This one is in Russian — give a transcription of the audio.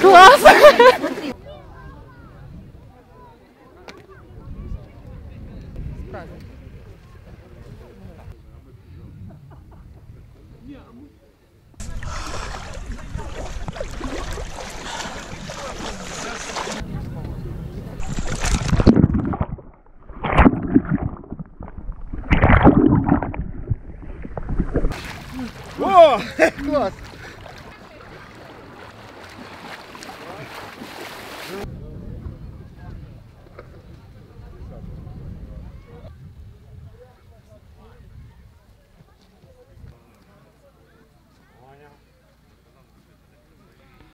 Класс! правильно. О, класс!